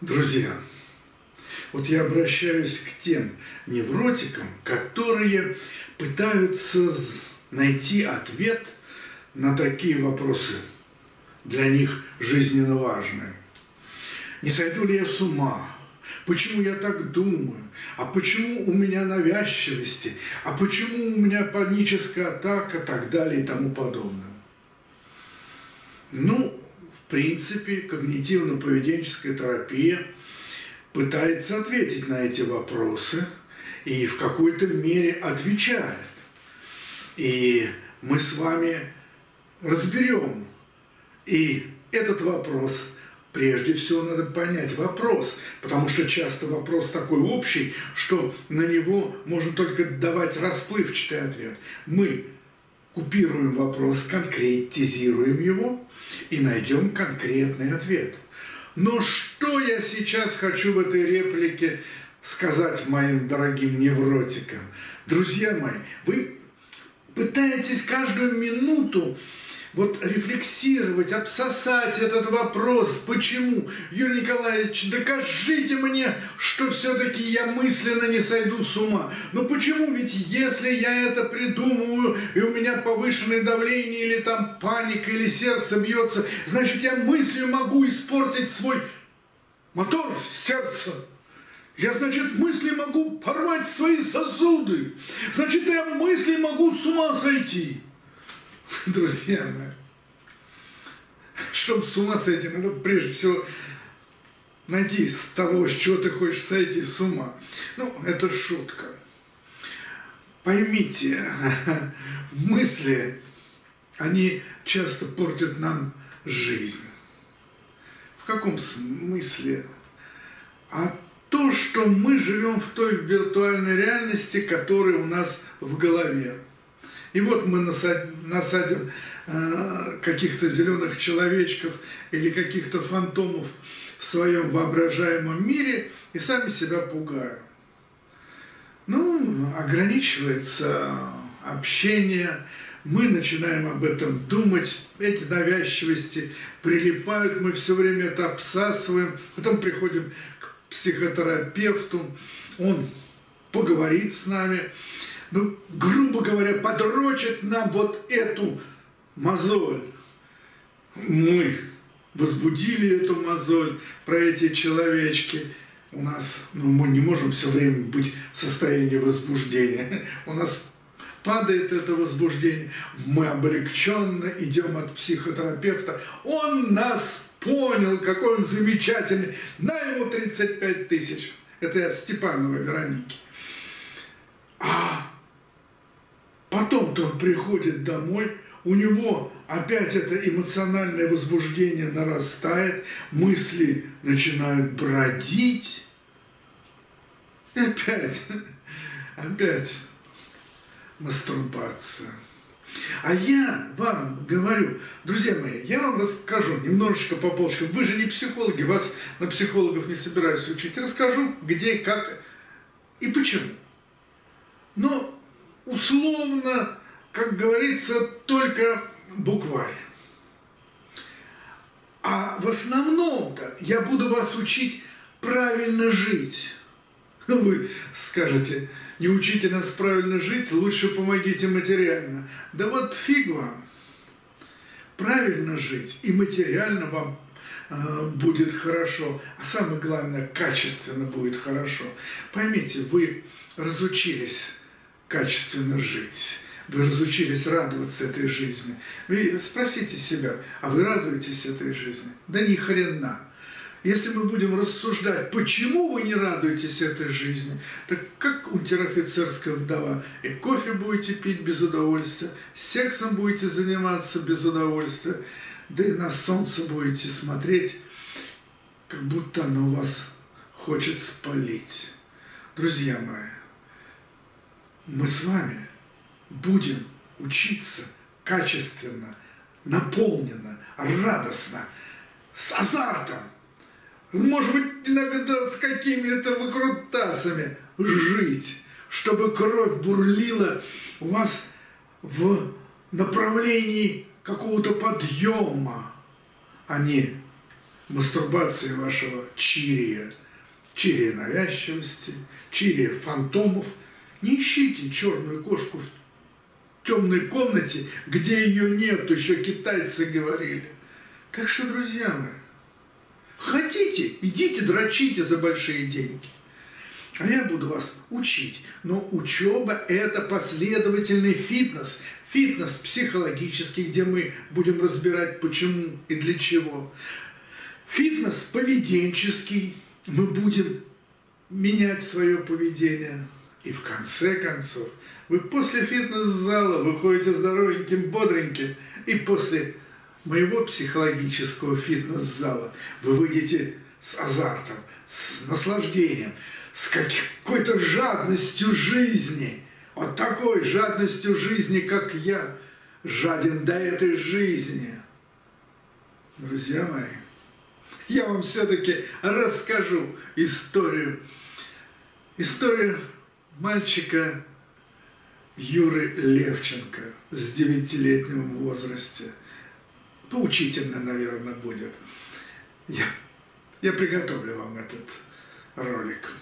Друзья, вот я обращаюсь к тем невротикам, которые пытаются найти ответ на такие вопросы, для них жизненно важные. Не сойду ли я с ума? Почему я так думаю? А почему у меня навязчивости? А почему у меня паническая атака? И так далее и тому подобное. Ну, принципе, когнитивно-поведенческая терапия пытается ответить на эти вопросы и в какой-то мере отвечает. И мы с вами разберем и этот вопрос – Прежде всего надо понять вопрос, потому что часто вопрос такой общий, что на него можно только давать расплывчатый ответ. Мы купируем вопрос, конкретизируем его и найдем конкретный ответ. Но что я сейчас хочу в этой реплике сказать моим дорогим невротикам? Друзья мои, вы пытаетесь каждую минуту вот рефлексировать, обсосать этот вопрос. Почему? Юрий Николаевич, докажите мне, что все-таки я мысленно не сойду с ума. Но почему? Ведь если я это придумываю, и у меня повышенное давление, или там паника, или сердце бьется, значит, я мыслью могу испортить свой мотор сердца. Я, значит, мысли могу порвать свои сосуды. Значит, я мысли могу с ума сойти. друзья мои. Чтобы с ума сойти, надо прежде всего найти с того, с чего ты хочешь сойти с ума. Ну, это шутка. Поймите, мысли, они часто портят нам жизнь. В каком смысле? А то, что мы живем в той виртуальной реальности, которая у нас в голове. И вот мы насадим э, каких-то зеленых человечков или каких-то фантомов в своем воображаемом мире и сами себя пугаем. Ну, ограничивается общение, мы начинаем об этом думать, эти навязчивости прилипают, мы все время это обсасываем, потом приходим к психотерапевту, он поговорит с нами, ну, грубо говоря, подрочит нам вот эту мозоль. Мы возбудили эту мозоль про эти человечки. У нас, ну, мы не можем все время быть в состоянии возбуждения. У нас падает это возбуждение, мы облегченно идем от психотерапевта. Он нас понял, какой он замечательный. На ему 35 тысяч. Это я Степанова Вероники. А Потом-то он приходит домой, у него опять это эмоциональное возбуждение нарастает, мысли начинают бродить. И опять, опять мастурбация. А я вам говорю, друзья мои, я вам расскажу немножечко по полочкам. Вы же не психологи, вас на психологов не собираюсь учить. Расскажу, где, как и почему. Но условно, как говорится, только букварь. А в основном-то я буду вас учить правильно жить. Вы скажете, не учите нас правильно жить, лучше помогите материально. Да вот фиг вам. Правильно жить и материально вам э, будет хорошо, а самое главное, качественно будет хорошо. Поймите, вы разучились качественно жить. Вы разучились радоваться этой жизни. Вы спросите себя, а вы радуетесь этой жизни? Да ни хрена. Если мы будем рассуждать, почему вы не радуетесь этой жизни, так как унтер-офицерская вдова, и кофе будете пить без удовольствия, сексом будете заниматься без удовольствия, да и на солнце будете смотреть, как будто оно вас хочет спалить. Друзья мои, мы с вами будем учиться качественно, наполненно, радостно, с азартом, может быть, иногда с какими-то выкрутасами жить, чтобы кровь бурлила у вас в направлении какого-то подъема, а не мастурбации вашего чирия, чирия навязчивости, чирия фантомов. Не ищите черную кошку в темной комнате, где ее нет, еще китайцы говорили. Так что, друзья мои, хотите, идите дрочите за большие деньги. А я буду вас учить. Но учеба – это последовательный фитнес. Фитнес психологический, где мы будем разбирать, почему и для чего. Фитнес поведенческий. Мы будем менять свое поведение. И в конце концов, вы после фитнес-зала выходите здоровеньким, бодреньким. И после моего психологического фитнес-зала вы выйдете с азартом, с наслаждением, с какой-то жадностью жизни. Вот такой жадностью жизни, как я, жаден до этой жизни. Друзья мои, я вам все-таки расскажу историю. Историю мальчика Юры Левченко с девятилетним возрасте. Поучительно, наверное, будет. Я, я приготовлю вам этот ролик.